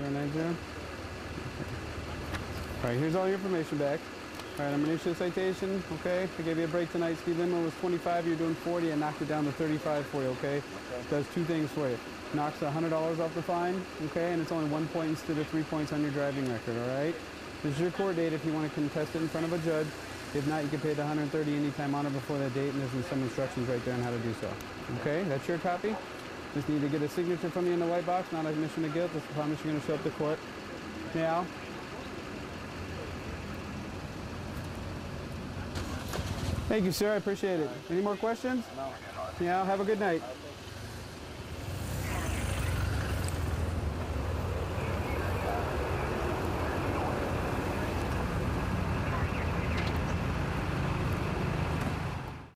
090. All right, here's all your information back. All right, I'm gonna issue a citation, okay? I gave you a break tonight. Speed limit was 25, you're doing 40. I knocked it down to 35 for you, okay? Does two things for you. Knocks $100 off the fine, okay? And it's only one point instead of three points on your driving record, all right? This is your court date if you want to contest it in front of a judge. If not, you can pay the 130 anytime on or before that date, and there's some instructions right there on how to do so. Okay, that's your copy. Just need to get a signature from you in the white box, not a admission of guilt. Just promise you're going to show up to court. Now. Thank you, sir. I appreciate it. Any more questions? No. Yeah, have a good night.